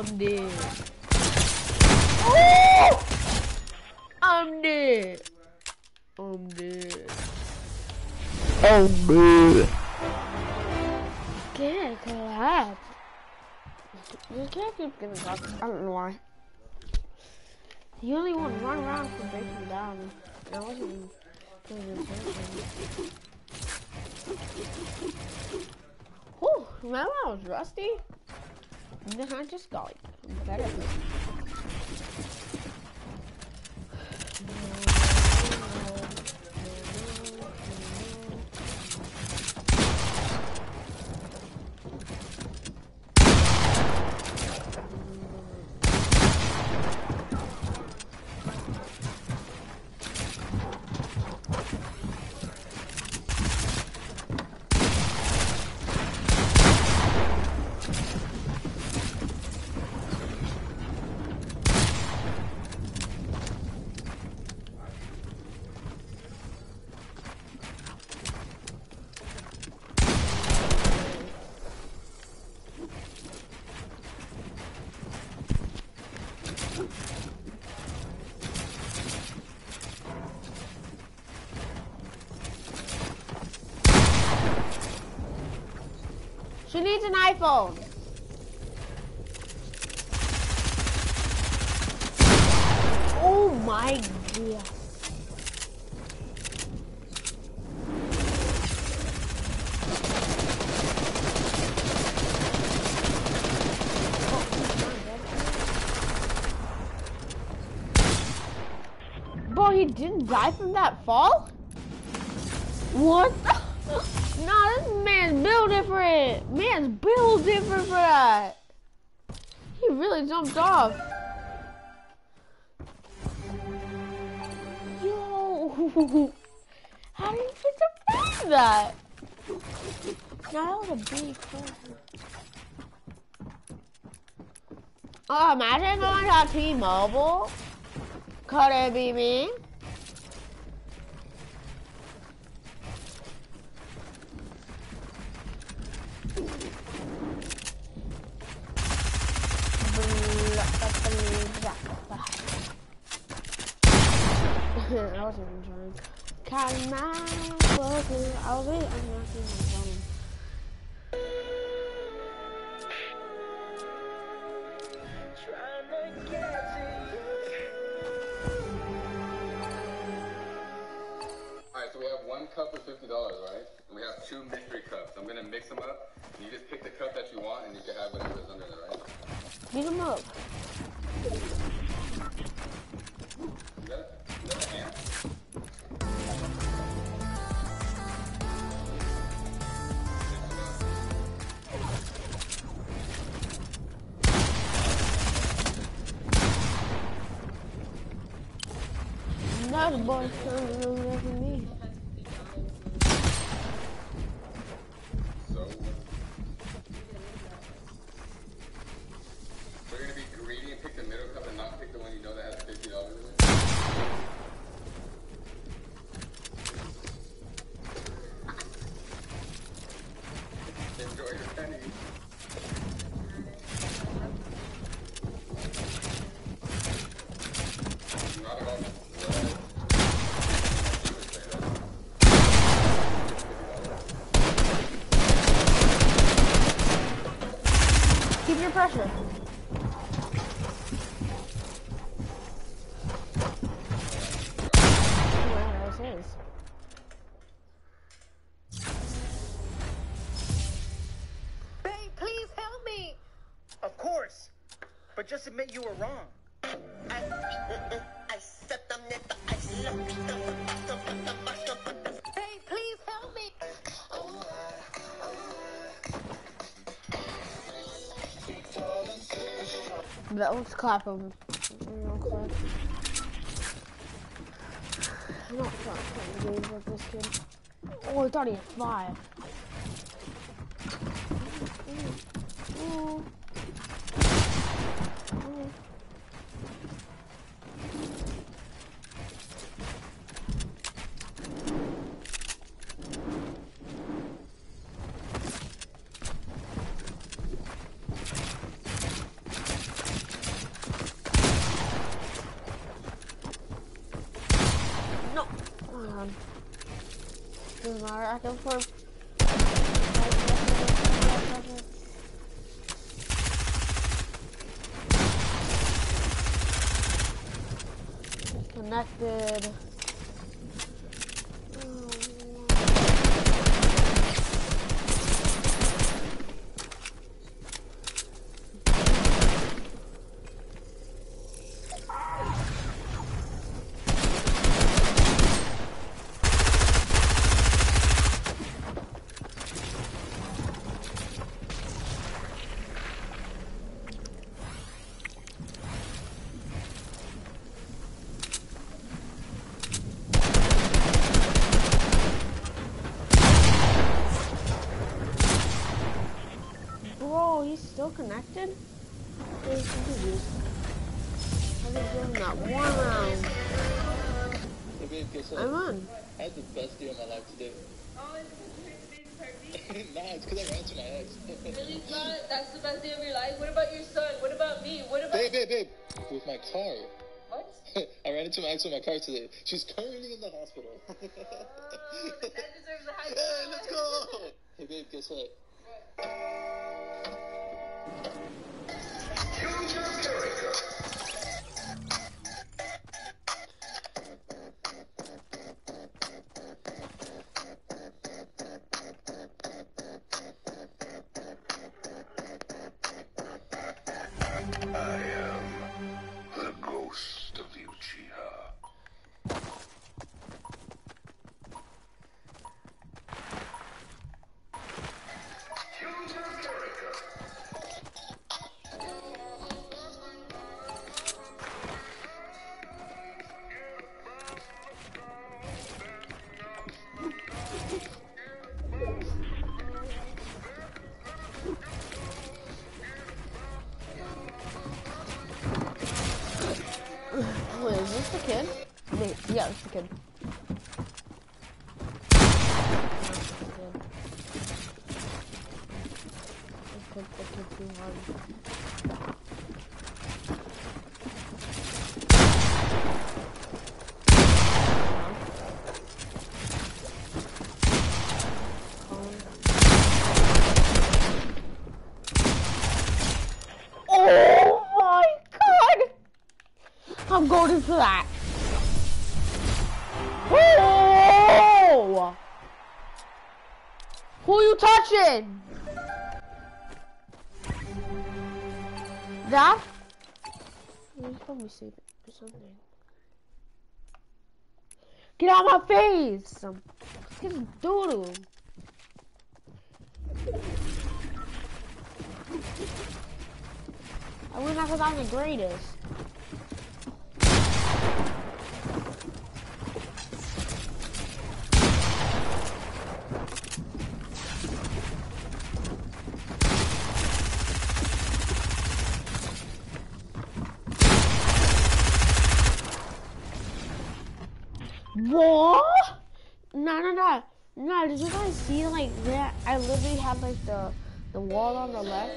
I'm dead. Oh! I'm dead. I'm dead. I'm dead. Can't collapse. You can't keep getting up. I don't know why. You only want to run around for breaking down. I wasn't doing attention. Oh, remember I was rusty? I just got like better. An iPhone. Oh my god. Bro, he didn't die from that fall? What? nah, this man's build different. Man's build different for that. He really jumped off. Yo, how did you get to find that? Now that was a big question. Oh, imagine going to T-Mobile. Could it be me? I. I was really my. Alright, so we have one cup fifty dollars, right? And we have two mystery cups. I'm gonna mix them up. And you just pick the cup that you want, and you can have whatever's under there, right? Beat him up. That a hand? That boy turned over for me. So we're gonna be greedy and pick the middle cup and not pick the one you know that has fifty dollars in it. Enjoy your pennies. Not at all. Keep your pressure. Well, that was his. Babe, please help me. Of course. You were wrong. Babe, please help me. Let's clap him. I'm not to games with this kid. Oh, I thought he had five. Oh. Oh. Alright, I can for. Connected. Bro, he's still connected? Wait, confused. How they doing that one round? Hey babe, guess? I'm on. I had the best day of my life today. Oh, is this nah, it's because I ran to my ex. Really, God? That's the best day of your life? What about your son? What about me? What about... babe, babe, babe. With my car. What? I ran into my ex with my car today. She's currently in the hospital. Oh, that deserves a high hey, let's go! Hey babe, guess what? I That? He's probably save it or something. Get out of my face! Get some doodle. I win that because I'm the greatest. What? No, no, no. No, did you guys see like that? I literally had like the the wall on the left.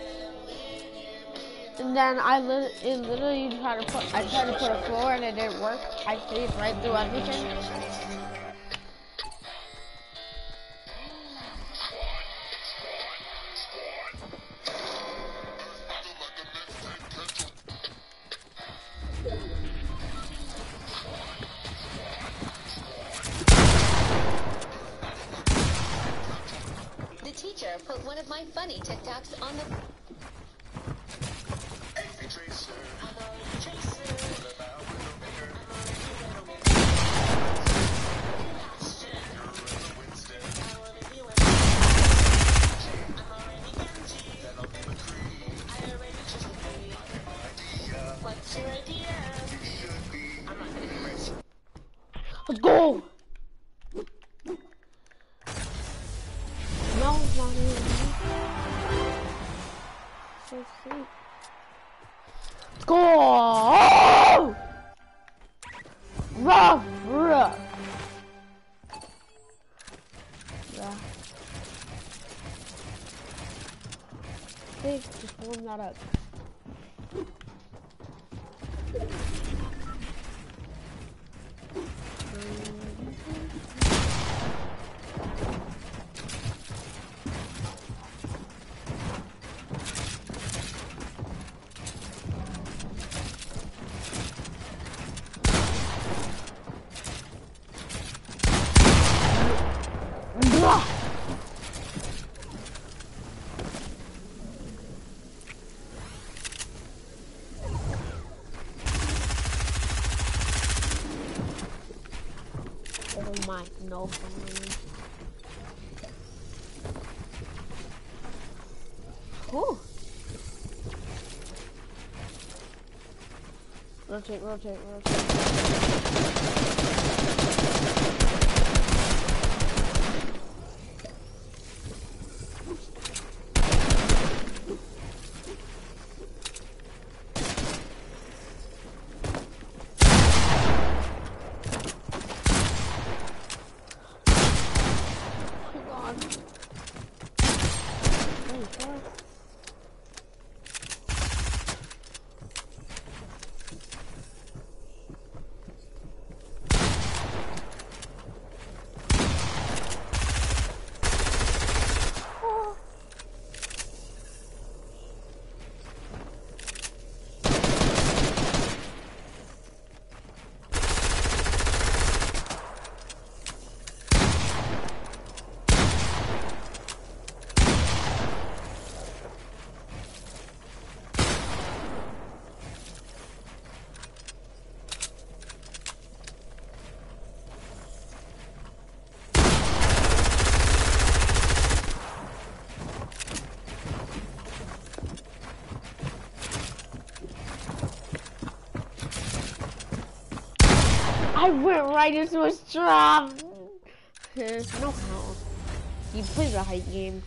And then I lit it literally tried to put I tried to put a floor and it didn't work. I phased right through everything. Warm up. No Rotate, rotate, rotate. Oh my god. Holy fuck. Oh. I went right into his trap. no how. You play the hype game.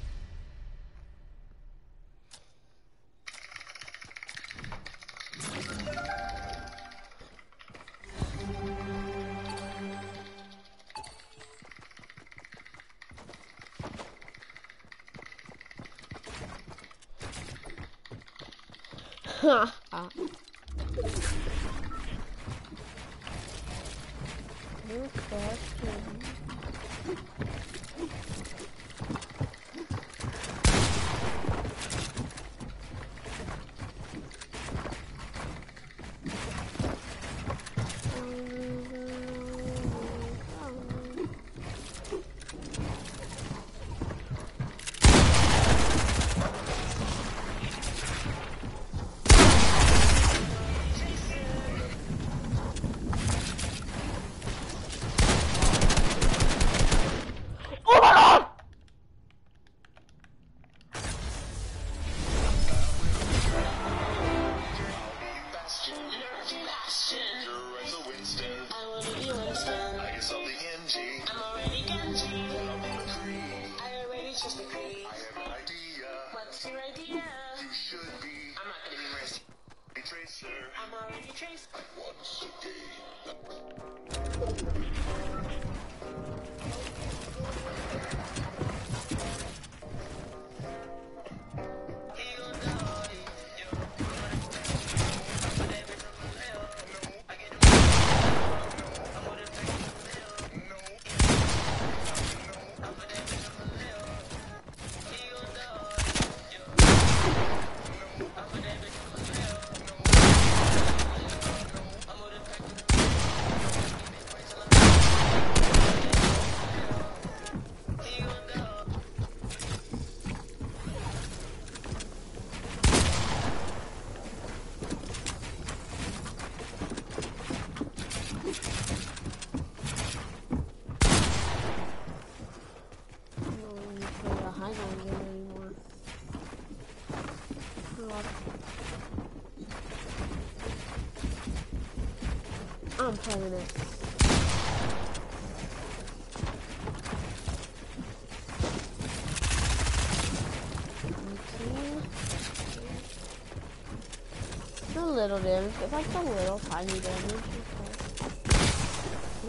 Little damage. It's like a little tiny damage.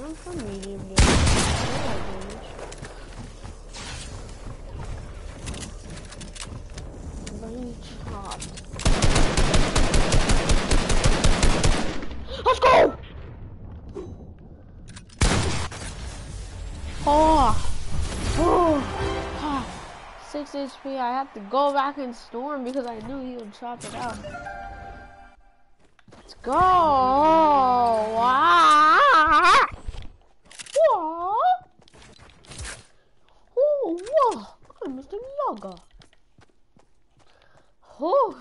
I'm for medium damage. I like damage. Let's go! Oh. Oh. Ah. Six HP. I have to go back and storm because I knew he would chop it out. Go! Ah. Whoa. Oh, whoa! I'm Mr. Yoga. Oh.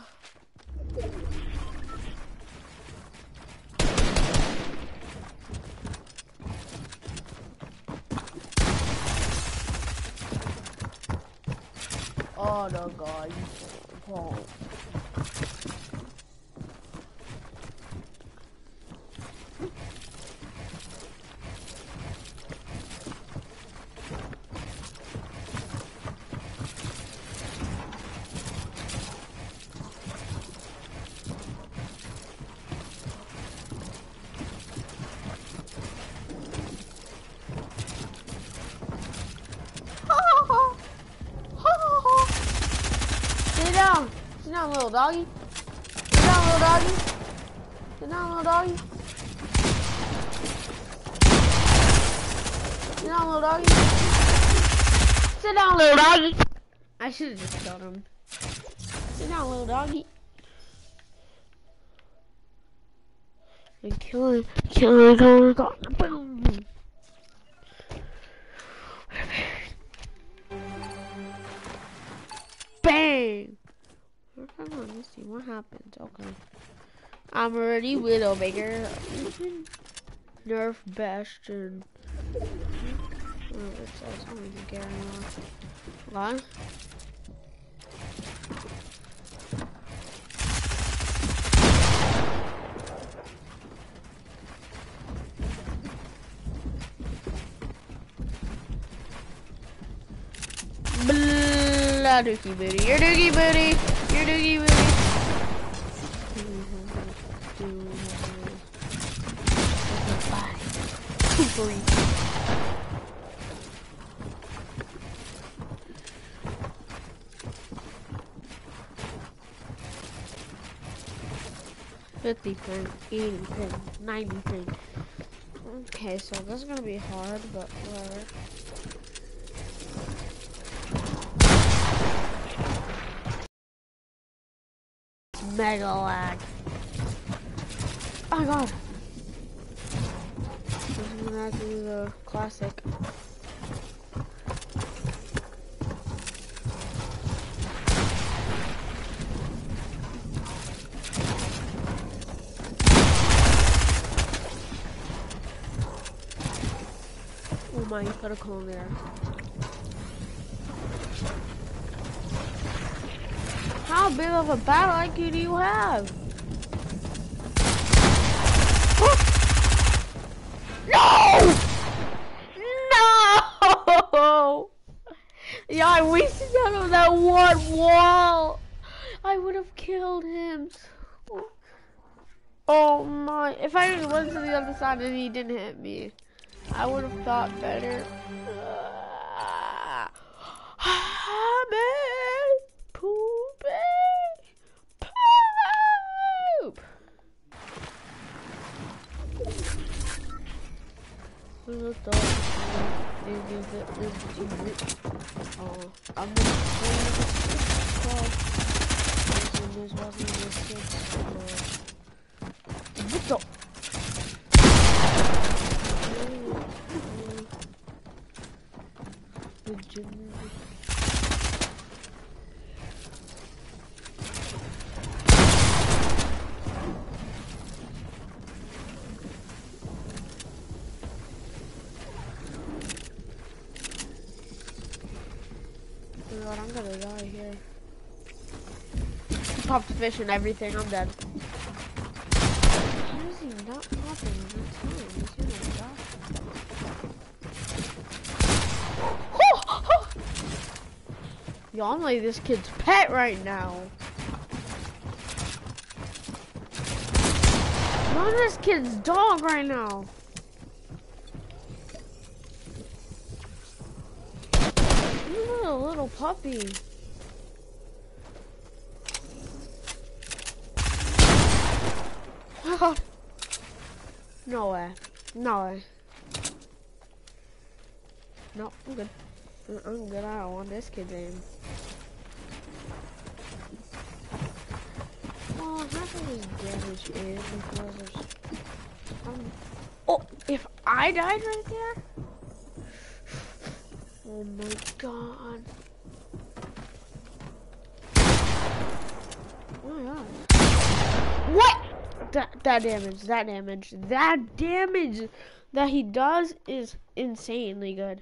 Oh no, God. Oh. Sit down. Sit down, little doggy. Sit down, little doggy. Sit down, little doggy. Sit down, little doggy. Sit down, little doggy. I should have just killed him. Sit down, little doggy. And. Kill him. Kill him. Kill him. Boom. Hold on, let's see what happens. Okay. I'm already Widowmaker. Mm-hmm. Nerf Bastion. Oh, it's also going to carry on. What? Blah, dookie booty. Your dookie booty. Your booty. Bye. Fifty pin, eighty pin, ninety pin. Okay, so this is gonna be hard, but whatever. Mega lag. Oh my god. Gonna have to do the classic. Oh my, you put a cone there. How big of a battle IQ do you have? no! No! Yeah, I wasted out on that one wall. I would have killed him. Oh my. If I just went to the other side and he didn't hit me, I would have thought better. Ah, man. Little dog. Oh, I'm gonna play this wasn't this What the? Legitimately. Oh god, I'm gonna die here. He popped fish and everything, I'm dead. How is he not popping I'm like this kid's pet right now. I'm this kid's dog right now. A little puppy. No way. No way. No, I'm good. I'm good. I don't want this kid's aim. Well, half of his damage is because. Um, oh, if I died right there? Oh my god. Oh my god. What? That that damage, that damage, that damage that he does is insanely good.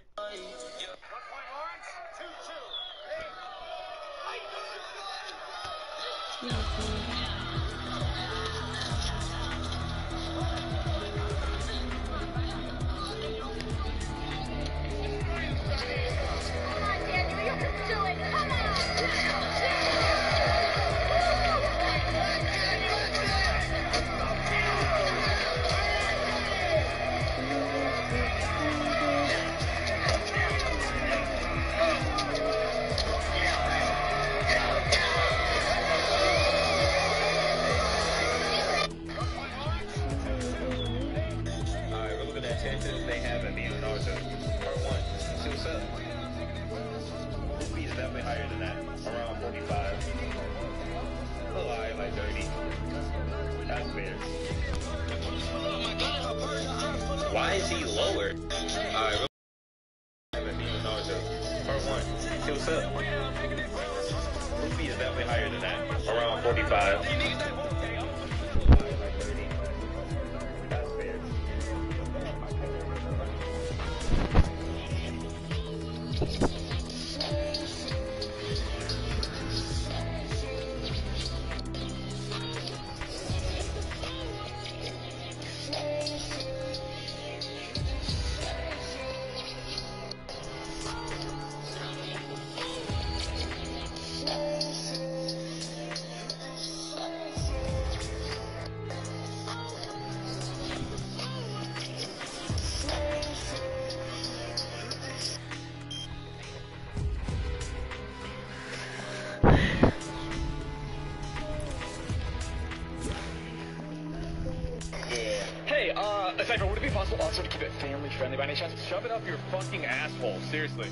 Hey, uh, Cypher, would it be possible also to keep it family friendly by any chance? Shove it up your fucking asshole, seriously.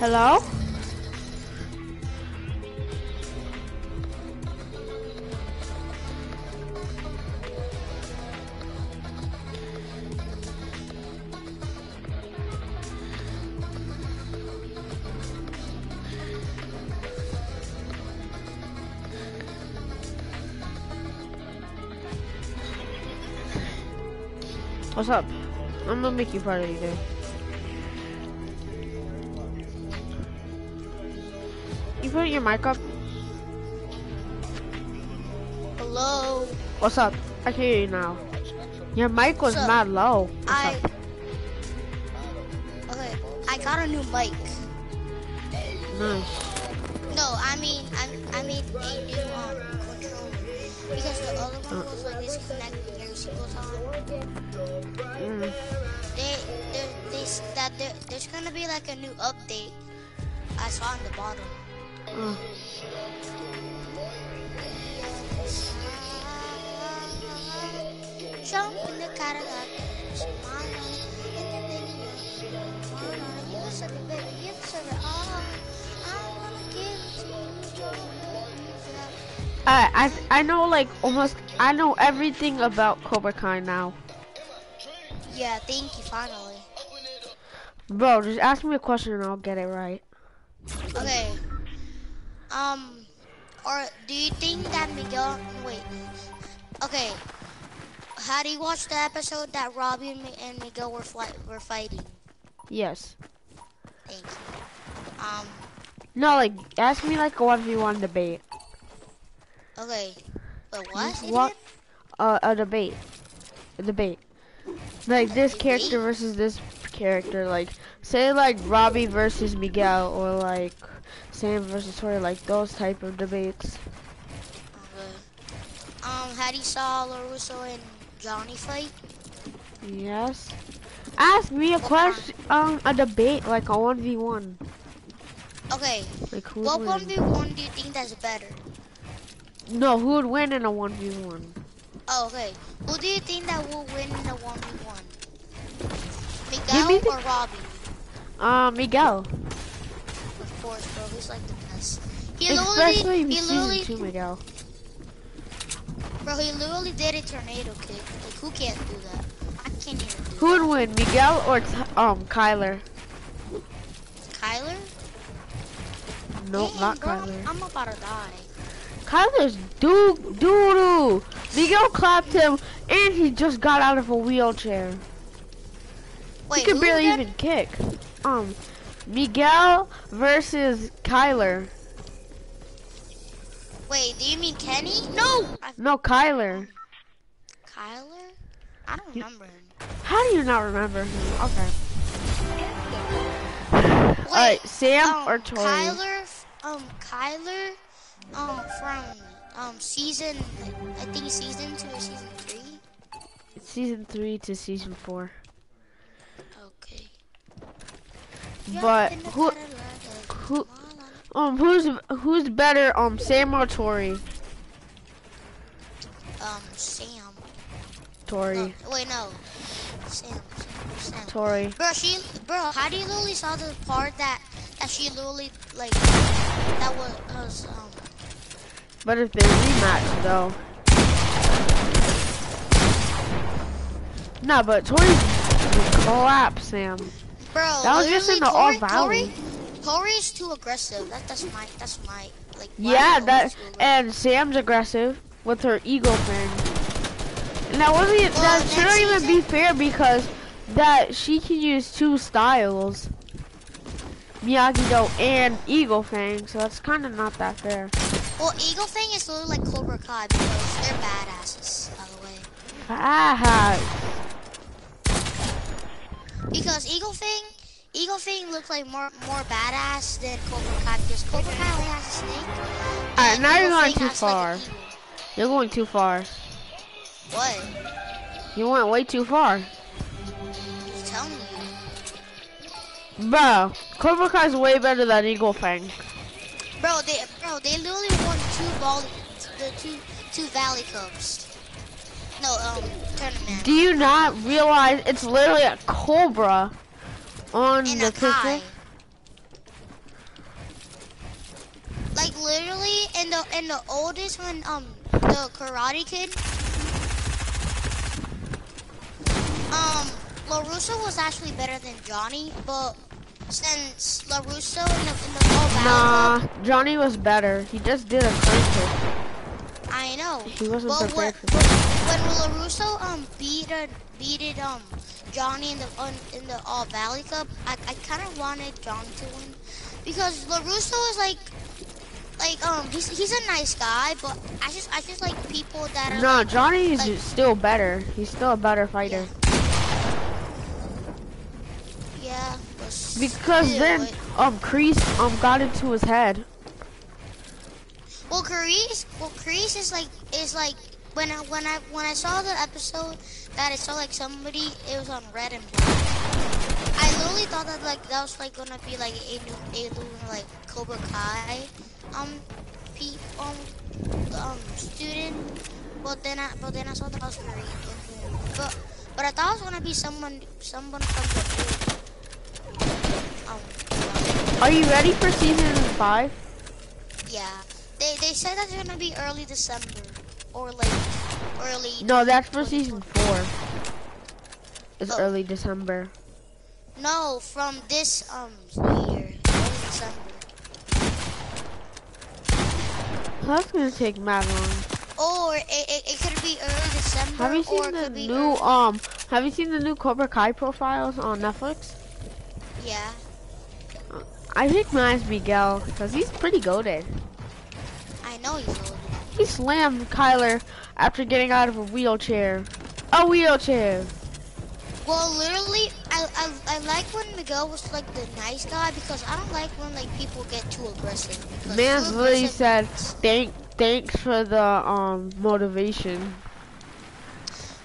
Hello? What's up? I'm gonna make you proud of you day. You put your mic up? Hello. What's up? I can hear you now. Your mic was up? mad low. What's I up? okay. I got a new mic. Nice. Mm. They they they that there, there's gonna be like a new update. I saw on the bottom. Uh, Jump in the Cadillac, smile, and then they you said it, you said it all. I wanna give it to you, Joe, I I I know like almost I know everything about Cobra Kai now. Yeah, thank you, finally. Bro, just ask me a question and I'll get it right. Okay. Um, or do you think that Miguel? Wait. Okay. How do you watch the episode that Robbie and, Mi- and Miguel were were fighting? Yes. Thank you. Um. No, like ask me like a one v one debate. Okay. But what? What? Uh, a debate. A debate. Like this character versus this character. Like say like Robbie versus Miguel or like Sam versus Tori. Like those type of debates. Okay. Um, how do you saw LaRusso and Johnny fight? Yes. Ask me a question. Um, a debate like a one v one. Okay. Like who What one v one do you think that's better? No, who would win in a one v one? Oh, okay. Who do you think that will win the one v one? Give me Miguel or Robbie? Uh, Miguel. Of course, bro. He's like the best. He Especially literally, he literally, two, Miguel. bro. He literally did a tornado kick. Like who can't do that? I can't even Who would win, Miguel or um Kyler? Kyler? Nope, Dang, not bro, I'm- Kyler. I'm about to die. Kyler's doo doo doo. Miguel clapped him, and he just got out of a wheelchair. Wait, he could barely even kick. Um, Miguel versus Kyler. Wait, do you mean Kenny? No! No, Kyler. Kyler? I don't remember him. How do you not remember him? Okay. Wait, Alright, Sam um, or Tori? Kyler, um, Kyler, um, from, um, season, I think season two or season three? Season three to season four. Okay. But who, who, um, who's who's better, um, Sam or Tori? Um, Sam. Tori. No, wait, no. Sam, Sam, Sam. Tori. Bro, she, bro, how do you literally saw the part that, that she literally, like, that was, was um, But if they rematch though. Nah, but Tori's collapse, Sam. bro, That was just in the literally, All Tori, Valley. Tori, Tori's too aggressive. That, that's my, that's my, like, Yeah, that Tori and Sam's aggressive with her eagle thing. And that wasn't well, that shouldn't even be fair because that she can use two styles. Miyagi Do and Eagle Fang, so that's kind of not that fair. Well, Eagle Fang is literally like Cobra Kai because they're badasses, by the way. Ah, Because Eagle Fang, Eagle Fang looks like more more badass than Cobra Kai because Cobra Kai only has a snake. Alright, now you're Eagle going Fang too has, like, far. you're going too far. What? You went way too far. Telling you. Bro, Cobra Kai is way better than Eagle Fang. Bro, they bro they literally won two ball the two two Valley Cups. No, um, tournament. Do you not realize it's literally a cobra on in the picture? Like literally in the in the oldest one, um the Karate Kid. Um, LaRusso was actually better than Johnny, but since LaRusso in the in the Nah, Johnny was better. He just did a cruncher. I know. He wasn't But when, prepared for that. when LaRusso um beat it beat it um Johnny in the in the All Valley Cup, I, I kind of wanted Johnny to win because LaRusso is like like um he's he's a nice guy, but I just I just like people that are No, like, Johnny's like- still better. He's still a better fighter. yeah. but Because then, um, Kreese, um, got into his head. Well, Carice, well, Carice is like is like when I when I when I saw the episode that I saw like somebody it was on red and black. I literally thought that like that was like gonna be like a new a new like Cobra Kai um pe um um student, but then I but then I saw that was Carice. But but I thought it was gonna be someone someone from the Um, Are you ready for season five? yeah. They they said that it's gonna be early December or like early. No, that's for season four. It's Oh. early December. No, from this um year, early December. That's gonna take mad long. Or it, it, it could be early December. Have you seen the new early- um? Have you seen the new Cobra Kai profiles on Netflix? Yeah. I think mine's Miguel because he's pretty goaded. I know he's old. He slammed Kyler after getting out of a wheelchair. A wheelchair. Well, literally, I, I I like when Miguel was like the nice guy because I don't like when like people get too aggressive. Man's literally said, "Thank, thanks for the um motivation."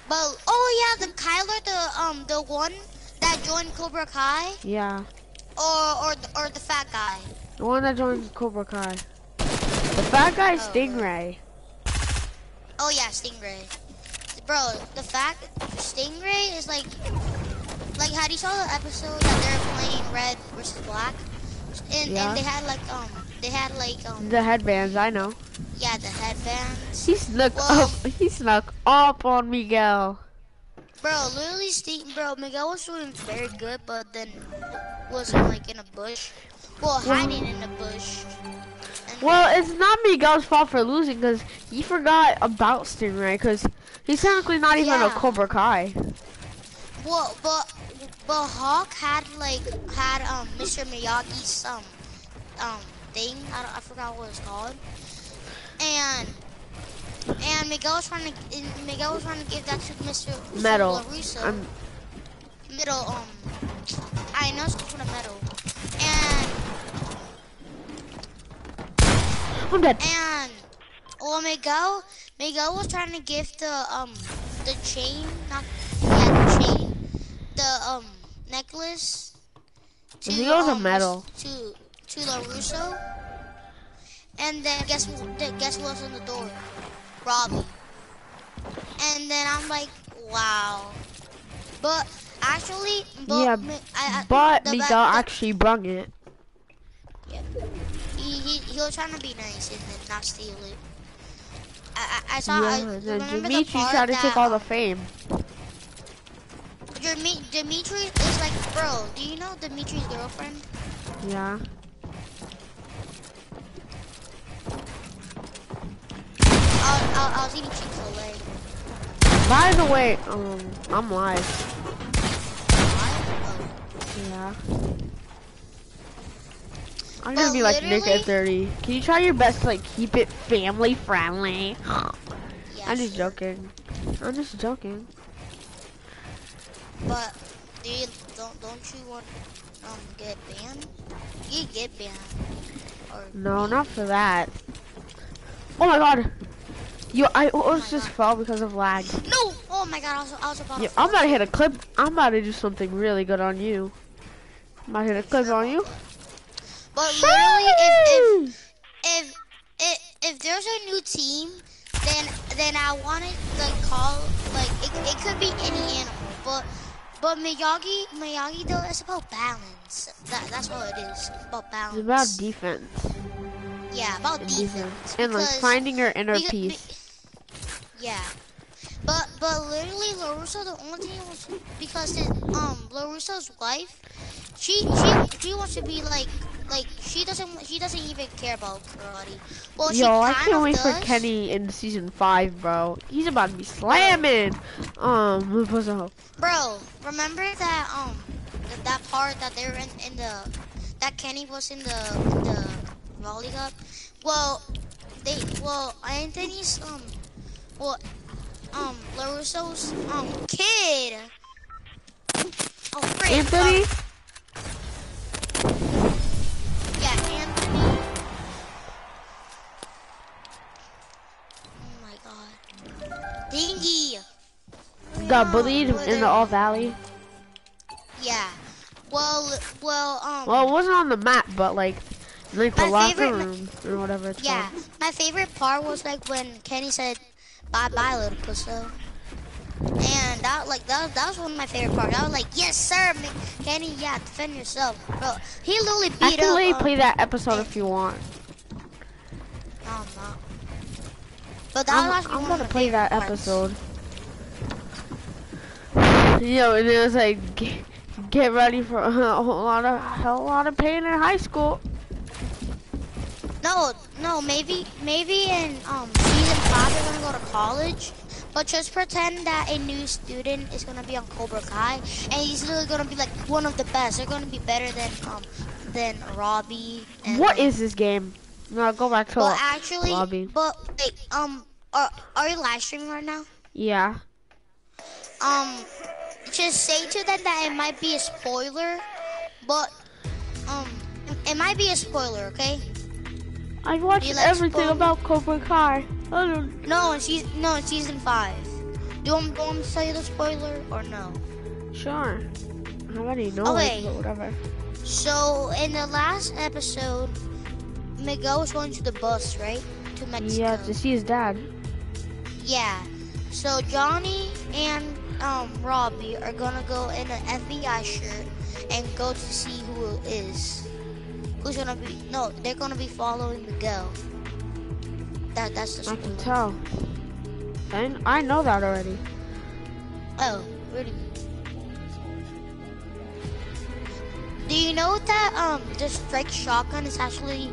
But oh yeah, the Kyler, the um the one that joined Cobra Kai, Yeah, or or or the fat guy. the one that joined Cobra Kai. The fat guy, Oh, Stingray. Oh yeah, Stingray. Bro, the fact Stingray is like like how do you saw the episode that they're playing red versus black? And Yeah. and they had like um they had like um The headbands, I know. yeah the headbands. He snuck Well- up. He snuck up on Miguel. Bro, literally, Steve, bro, Miguel was doing very good, but then wasn't like in a bush. Well, hiding in the bush. And Well, it's not Miguel's fault for losing because he forgot about Stingray because he's technically not even a Cobra Kai. Well, but but Hawk had like had um Mr. Miyagi's um um thing. I, don't, I forgot what it's called. And and Miguel was trying to and Miguel was trying to give that to Mr. Metal. LaRusso. I'm, Middle um I know it's called a metal. And I'm dead. and well Miguel Miguel was trying to give the um the chain not yeah the chain the um necklace to Miguel's a um, metal. to to LaRusso. And then guess guess who was on the door? Robbie. And then I'm like, wow. But actually, but yeah, Mi- I, I, but the Miguel the- actually brung it. yeah. He, he he was trying to be nice and then not steal it. I I, I saw. I, yeah, and then remember the Demetri part tried to that, take all the fame. Demetri is like, bro. Do you know Demetri's girlfriend? Yeah. I, was eating Chick Fil A. By the way, um, I'm live. Yeah. I'm gonna But be like Nick at 30. Can you try your best to like keep it family friendly? I'm just joking. I'm just joking. But do you don't don't you want um get banned? You get banned. Or No, not for that. Oh my god. You, I almost my just God. fell because of lag. no! Oh my god! I was I was about Yeah, to. I'm about to hit a clip. I'm about to do something really good on you. I'm about to hit a clip on you. But literally, if if if if, if there's a new team, then then I want it like call like it, it could be any animal, but but Miyagi Miyagi though it's about balance. That that's what it is. About balance. It's about defense yeah about and defense. defense and like finding your inner Beca- peace. Yeah. But but literally LaRusso the only thing was because his, um LaRusso's wife, she she she wants to be like like she doesn't she doesn't even care about karate. Well she Yo, I can't wait does. for Kenny in season five, bro. He's about to be slamming. Um, up? Bro, remember that um th- that part that they were in, in the that Kenny was in the in the volley cup? Well, they well Anthony's um well um LaRusso's um kid. Oh, frick, Anthony? um, yeah, Anthony. Oh my god. Dingy. Got bullied Well, in the All Valley. Yeah. Well, well, um. Well, it wasn't on the map, but like, like the locker favorite- room or whatever it's Yeah, called. my favorite part was like when Kenny said, "Bye bye, little pusso," and that like that, that was one of my favorite parts. I was like, "Yes, sir, Kenny. Yeah, defend yourself, bro." He literally I beat can up. let you um, play that episode if you want. No, I'm not. But that I'm, was I'm gonna play that parts. episode. Yo, and it was like, get, get ready for a whole lot of, hell lot of pain in high school. No, no, maybe, maybe in um season five they're gonna go to college. But just pretend that a new student is gonna be on Cobra Kai, and he's literally gonna be like one of the best. They're gonna be better than um than Robbie. And, What um, is this game? No, go back to But actually, lobby. but like um, are are you live streaming right now? Yeah. Um, just say to them that it might be a spoiler, but um, it might be a spoiler, okay? I watched everything about Cobra Kai. I don't. No, she's no in season five. Do you want, do you want to tell you the spoiler or no? Sure. I already know Okay. it, whatever. So in the last episode, Miguel was going to the bus, right? To Mexico. Yeah, to see his dad. Yeah. So Johnny and um Robbie are gonna go in an FBI shirt and go to see who it is. Who's gonna be? No, they're gonna be following Miguel. That that's the I can tell. And I know that already. Oh, Really. Do you know that um the strike shotgun is actually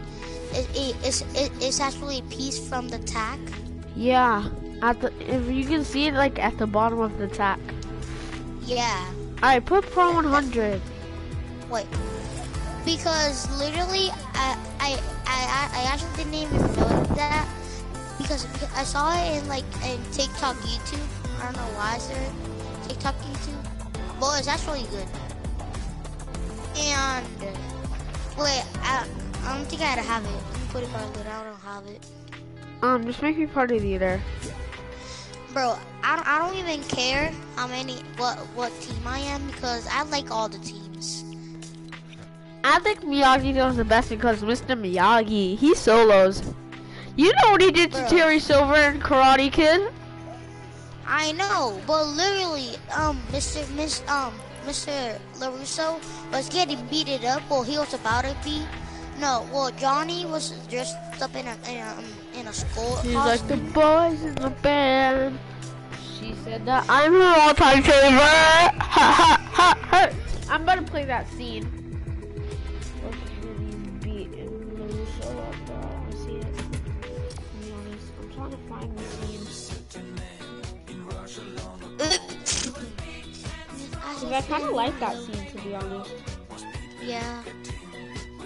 is is is, is actually a piece from the tack? Yeah. At the if you can see it like at the bottom of the tack. Yeah. Alright, put Pro 100. Wait. Because literally, I I I I actually didn't even know that because I saw it in like in TikTok, YouTube. I don't know why I it. TikTok, YouTube. But it's actually good. And wait, I I don't think I have it. Let me put it back the I don't have it. Um, just make me party leader. Bro, I don't, I don't even care how many what what team I am because I like all the teams. I think Miyagi does the best because Mr. Miyagi, he solos. You know what he did to Bro. Terry Silver and Karate Kid? I know, but literally, um, Mr. Miss, um, Mr. LaRusso was getting beaten up. Well, he was about to be. No, well, Johnny was dressed up in a in a, um, in a school He's like the boys in the band. She said that I'm her all-time favorite. Ha ha ha ha. I'm about to play that scene. I kind of like that scene, to be honest. yeah,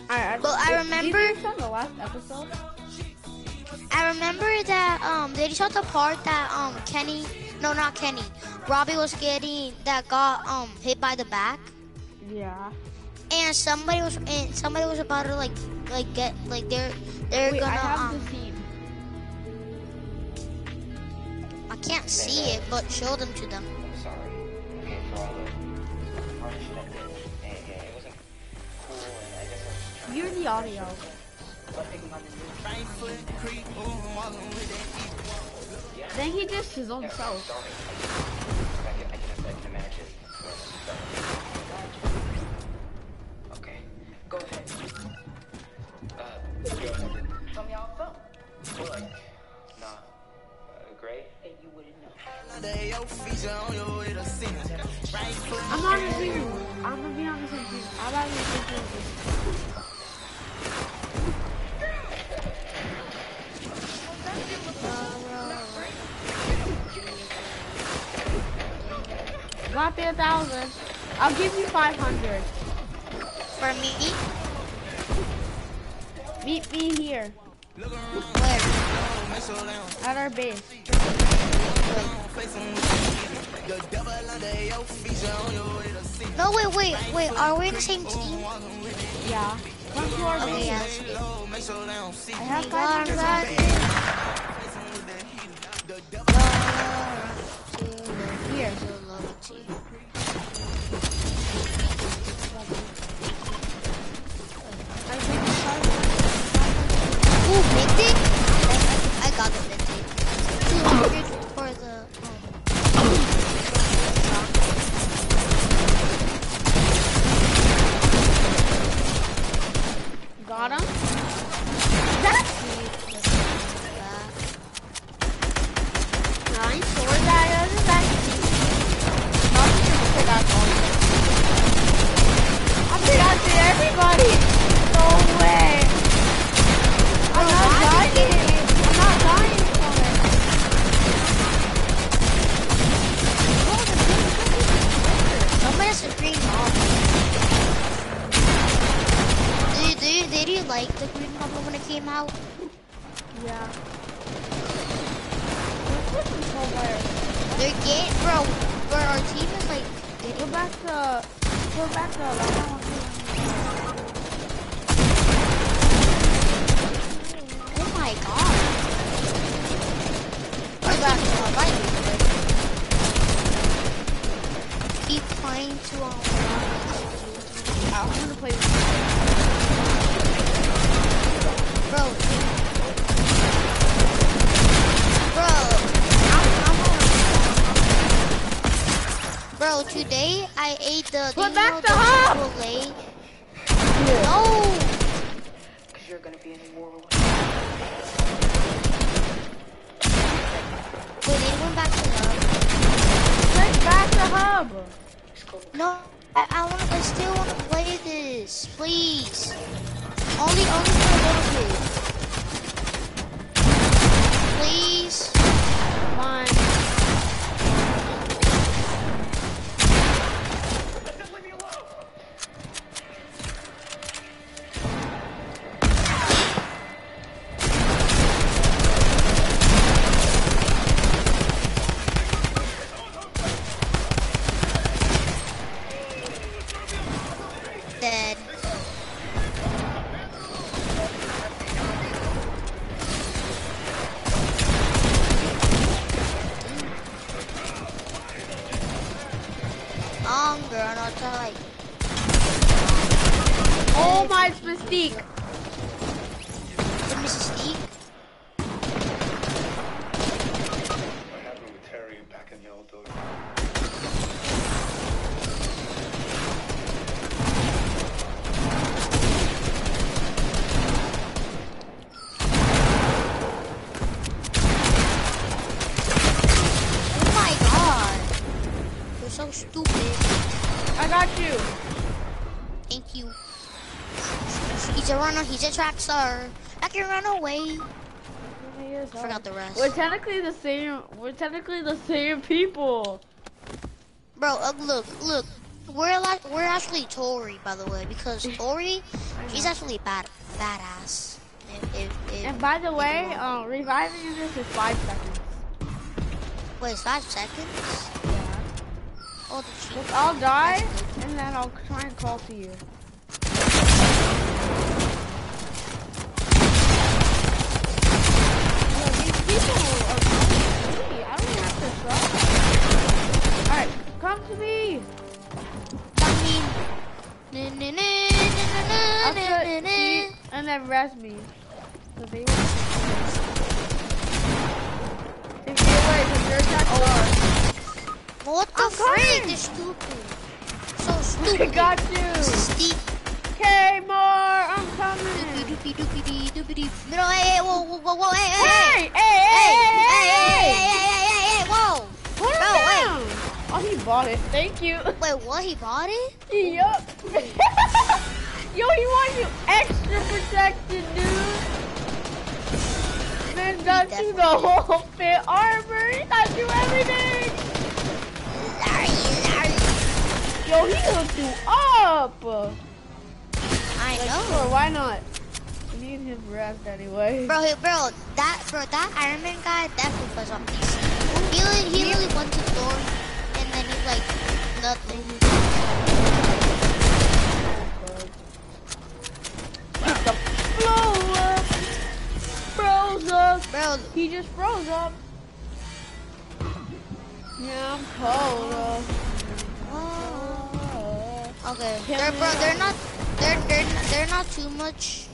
I, I, But I remember- Did you see the last episode? I remember that. Um, did you saw the part that um Kenny? No, not Kenny. Robbie was getting that got um hit by the back, Yeah. and somebody was and somebody was about to like like get like they're they're Wait, gonna I have um. Can't see it, but show them to them. Sorry. Okay, for all the harsh shit I did. It wasn't cool, and I guess I was trying You're the audio. Then he dissed his own self. Sorry. I can, I can, I can imagine. Okay, go ahead. Uh, yo, Tell me how it felt. I'm on the team. I'm gonna be on the same team. I'm on the same team. Got the thousand. I'll give you 500. For me, Meet me here where? at our base. No, wait, wait, wait. Are we in the same team? Yeah. Come to our Okay, yeah. I have We Dead. Runner. He's a track star. I can run away. Forgot the rest. We're technically the same. We're technically the same people. Bro, uh, look, look. We're like we're actually Tori, by the way, because Tori, she's actually bad, badass. If, if, if, And by the way, uh, reviving this is five seconds. wait, five seconds. Oh, the I'll die, and then I'll try and call to you. me. I don't have to. Alright, come to me. Come to me. I'll and then rest me. So they Take away, cause you're not. What the I'm freak? Coming. Is stupid. So stupid. I got you. Stupid. 2k more, I'm coming. Doopy doopy doopy Middle, hey, hey, whoa, whoa, whoa, whoa, hey, hey, hey, hey, hey, hey, hey, hey, hey, hey, hey, hey, whoa. Put him Bro, down. Wait. Oh, he bought it. Thank you. Wait, what? He bought it? Yup. Yo, he wants you extra protection, dude. Man got you the whole fit armor. He got you everything. Sorry, sorry. Yo, he hooked you up. I Like, know. sure, why not? We need him rest anyway. Bro, he- bro, that, bro, that Iron Man guy definitely plays on PC. He really, he really went to Thor, and then he's like, nothing. Get the flow up. Froze up. Bro, He just froze up. Yeah, I'm cold. Uh, okay, they're, bro, they're not, they're, they're, they're not too much.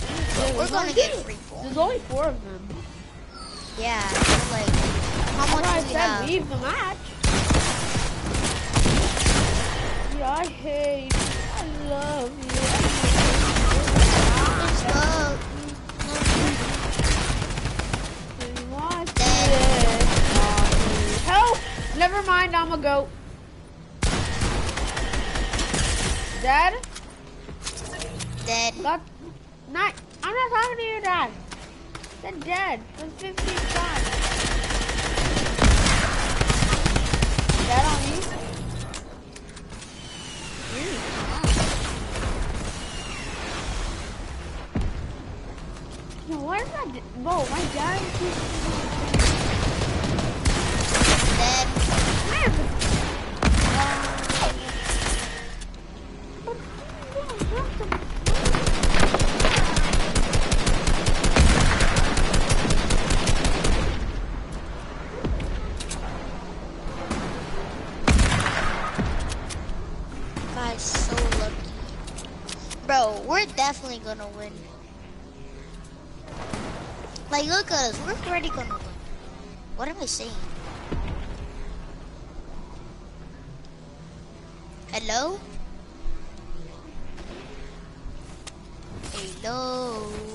yeah, We're gonna get free. There's only four of them. Yeah, like, how much I do we have? leave the match. Yeah, I hate. I love you. Love. I Dead. this. Help! Never mind, I'm a goat. Dad? Dead. Not. I'm not talking to you, Dad. They're dead. There's 15 shots. Dad on you? Yo, why is that? Whoa, my dad gonna win. Like, look at us. We're already gonna win. What am I saying? Hello? Hello?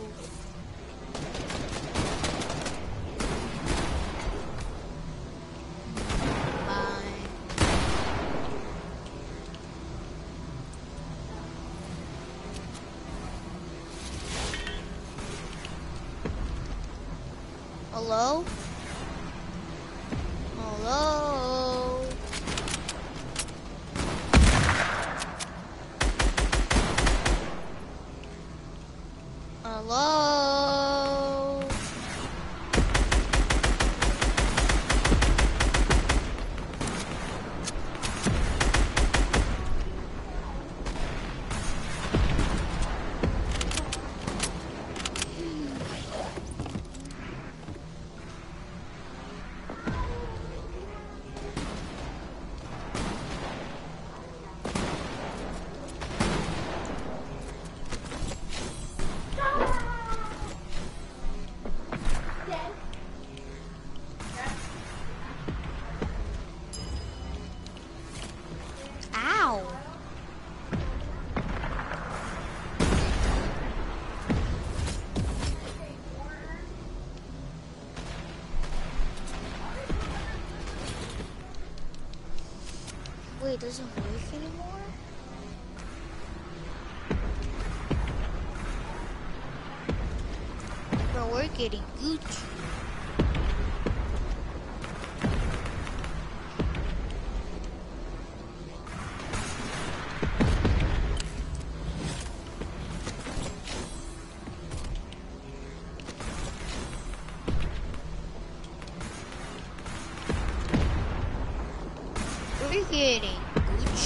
我的任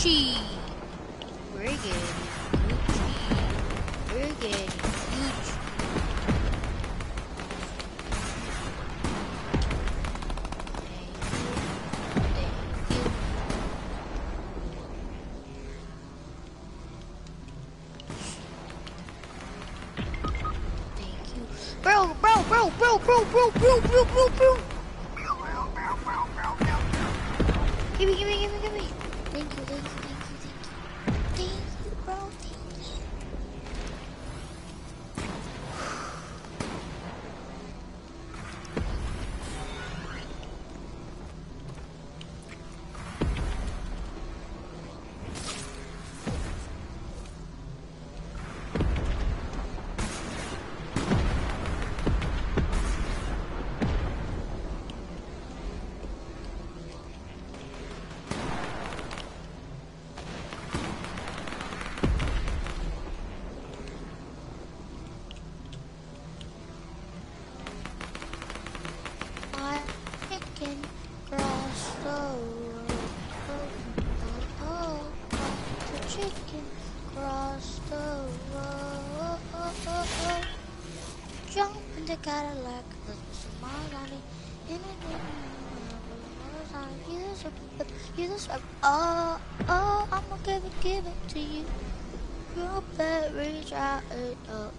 Cheese. give it to you. Blueberries are it up.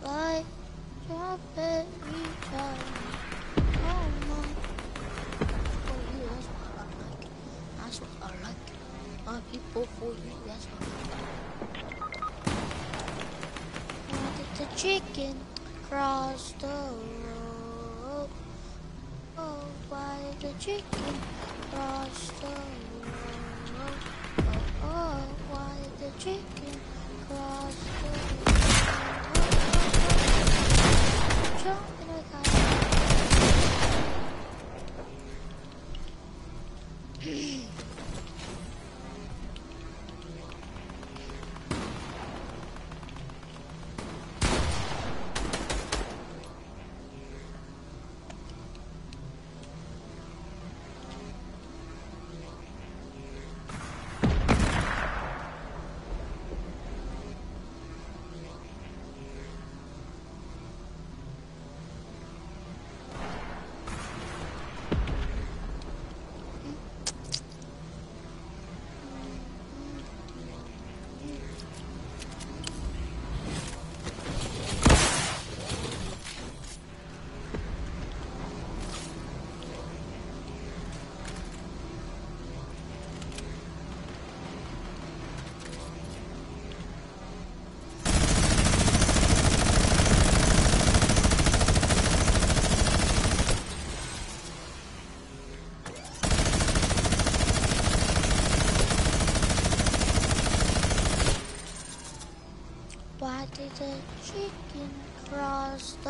пожалуйста.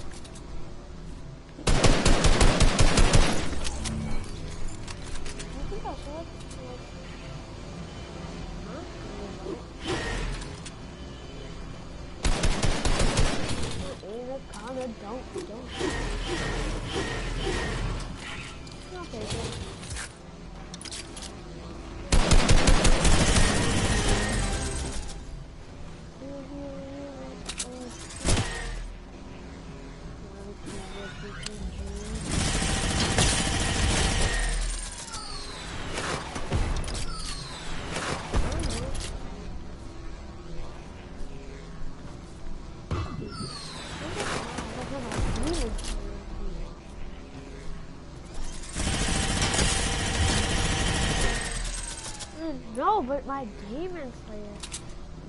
but my Demon Slayer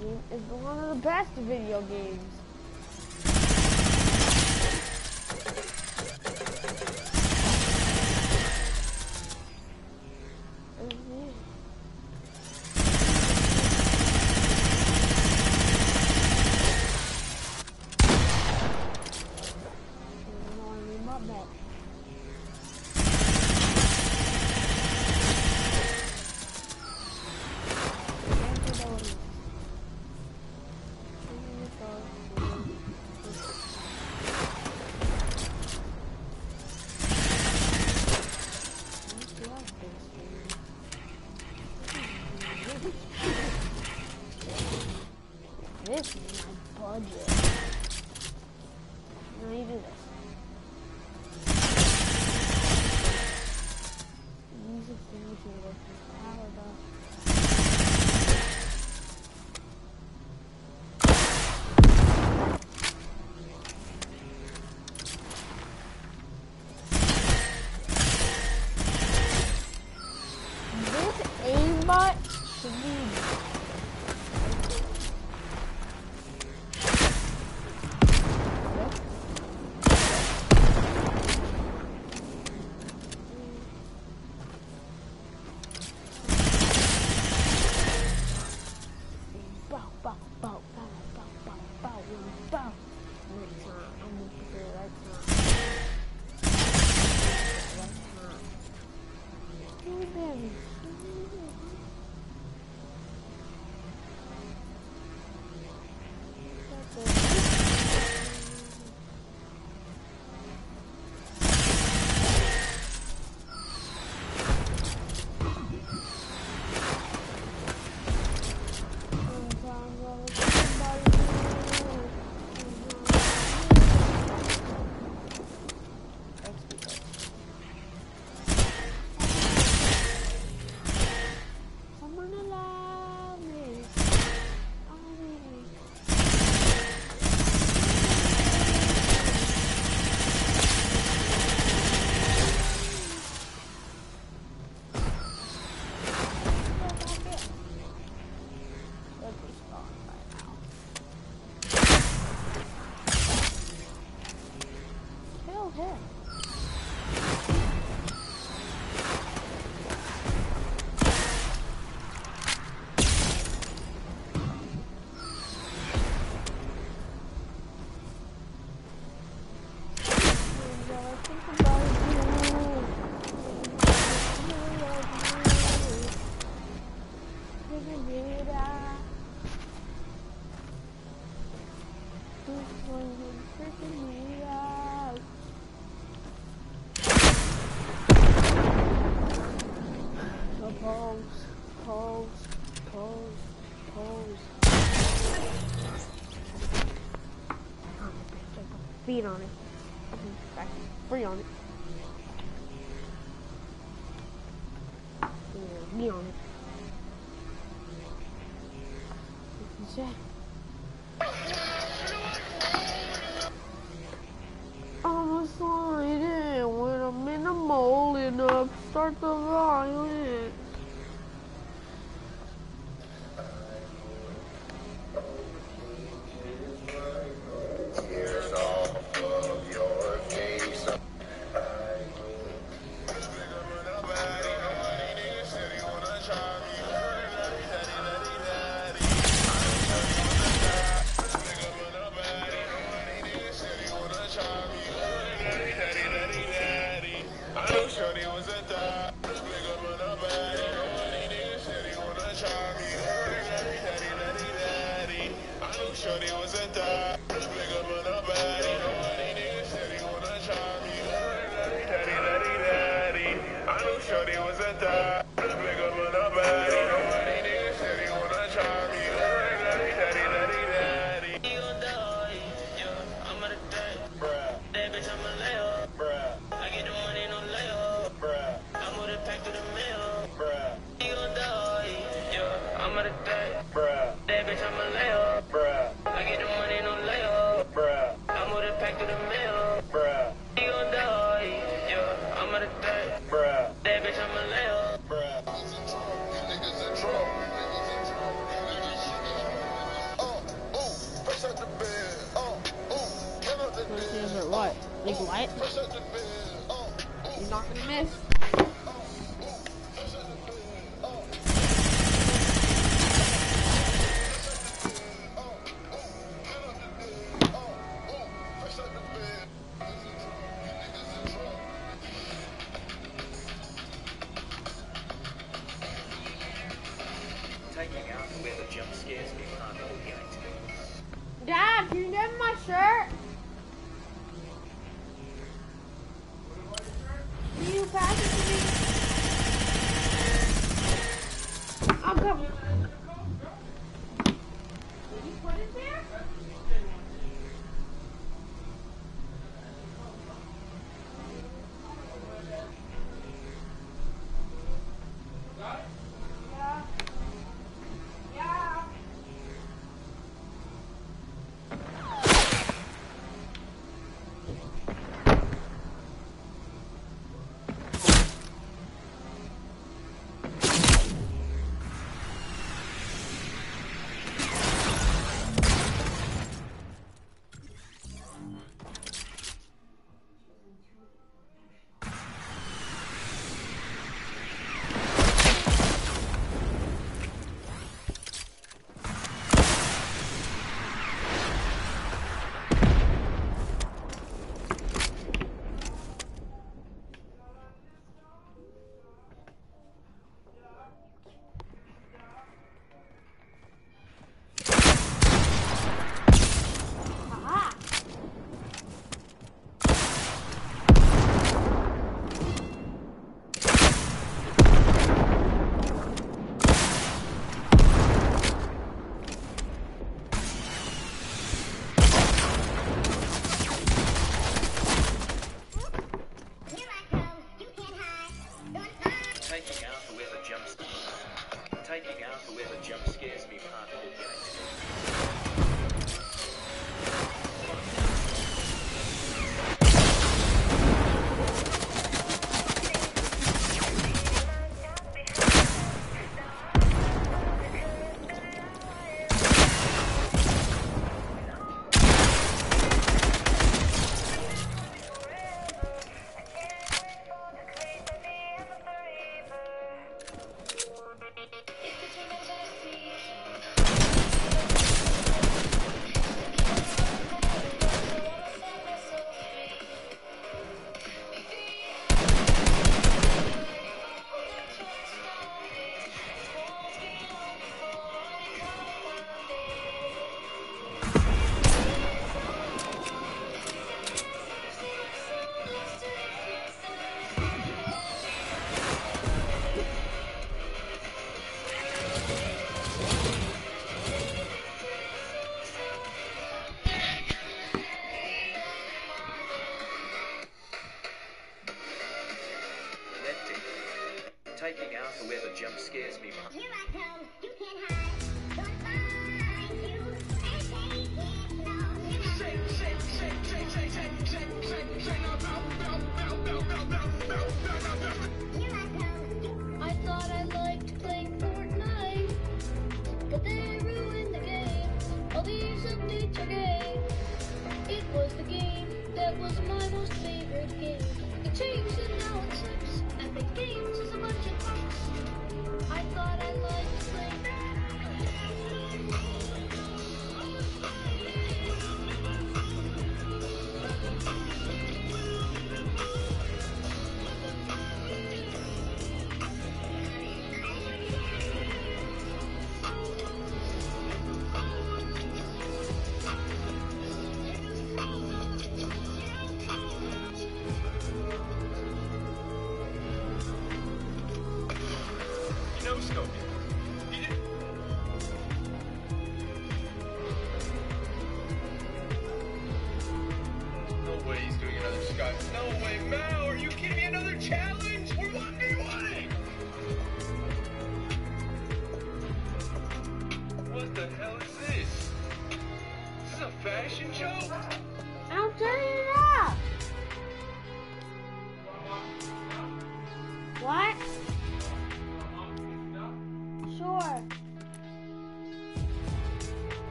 game is one of the best video games.